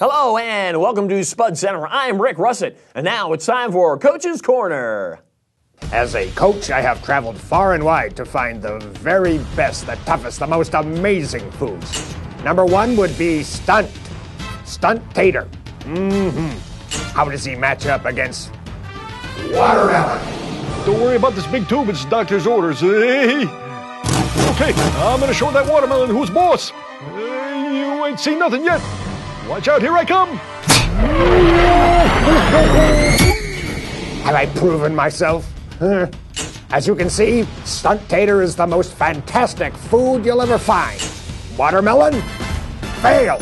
Hello and welcome to Spud Center. I'm Rick Russett, and now it's time for Coach's Corner. As a coach, I have traveled far and wide to find the very best, the toughest, the most amazing foods. Number one would be stunt. Stunt tater. Mm-hmm. How does he match up against watermelon? Don't worry about this big tube, it's doctor's orders. Hey! Okay, I'm gonna show that watermelon who's boss. You ain't seen nothing yet. Watch out, here I come. Have I proven myself? As you can see, stunt tater is the most fantastic food you'll ever find. Watermelon? Fail.